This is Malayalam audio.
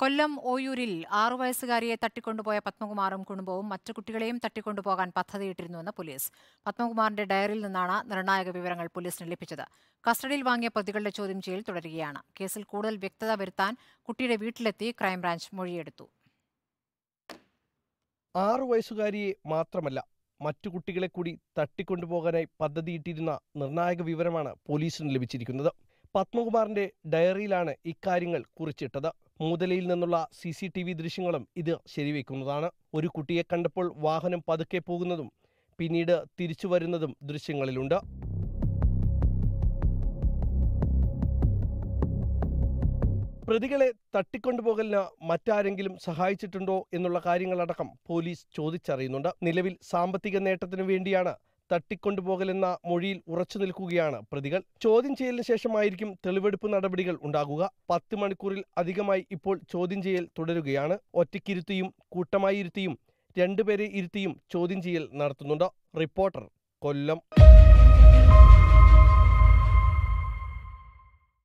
കൊല്ലം ഓയൂരിൽ ആറു വയസ്സുകാരിയെ തട്ടിക്കൊണ്ടുപോയ പത്മകുമാറും കുടുംബവും മറ്റു കുട്ടികളെയും തട്ടിക്കൊണ്ടുപോകാൻ പദ്ധതിയിട്ടിരുന്നുവെന്ന് പോലീസ്. പത്മകുമാറിന്റെ ഡയറിയിൽ നിന്നാണ് നിർണായക വിവരങ്ങൾ പോലീസിന് ലഭിച്ചത്. കസ്റ്റഡിയിൽ വാങ്ങിയ പ്രതികളുടെ ചോദ്യം ചെയ്യൽ തുടരുകയാണ്. കേസിൽ കൂടുതൽ വ്യക്തത വരുത്താൻ കുട്ടിയുടെ വീട്ടിലെത്തി ക്രൈംബ്രാഞ്ച് മൊഴിയെടുത്തു. ആറു വയസ്സുകാരിയെ മാത്രമല്ല മറ്റു കുട്ടികളെ കൂടി തട്ടിക്കൊണ്ടുപോകാനായി പദ്ധതിയിട്ടിരുന്ന നിർണായക വിവരമാണ് പോലീസിന് ലഭിച്ചിരിക്കുന്നത്. പത്മകുമാറിന്റെ ഡയറിയിലാണ് ഇക്കാര്യങ്ങൾ കുറിച്ചിട്ടത്. മൂതലയിൽ നിന്നുള്ള സി സി ടി വി ദൃശ്യങ്ങളും ഇത് ശരിവെക്കുന്നതാണ് ഒരു കുട്ടിയെ കണ്ടപ്പോൾ വാഹനം പതുക്കെ പോകുന്നതും പിന്നീട് തിരിച്ചു വരുന്നതും ദൃശ്യങ്ങളിലുണ്ട്. പ്രതികളെ തട്ടിക്കൊണ്ടുപോകലിന് മറ്റാരെങ്കിലും സഹായിച്ചിട്ടുണ്ടോ എന്നുള്ള കാര്യങ്ങളടക്കം പോലീസ് ചോദിച്ചറിയുന്നുണ്ട്. നിലവിൽ സാമ്പത്തിക നേട്ടത്തിനു വേണ്ടിയാണ് തട്ടിക്കൊണ്ടുപോകലെന്ന മൊഴിയിൽ ഉറച്ചു നിൽക്കുകയാണ് പ്രതികൾ. ചോദ്യം ചെയ്യലിന് ശേഷമായിരിക്കും തെളിവെടുപ്പ് നടപടികൾ ഉണ്ടാകുക. പത്ത് മണിക്കൂറിൽ അധികമായി ഇപ്പോൾ ചോദ്യം ചെയ്യൽ തുടരുകയാണ്. ഒറ്റയ്ക്കിരുത്തിയും കൂട്ടമായി ഇരുത്തിയും രണ്ടുപേരെ ഇരുത്തിയും ചോദ്യം ചെയ്യൽ നടത്തുന്നുണ്ട്. റിപ്പോർട്ടർ കൊല്ലം.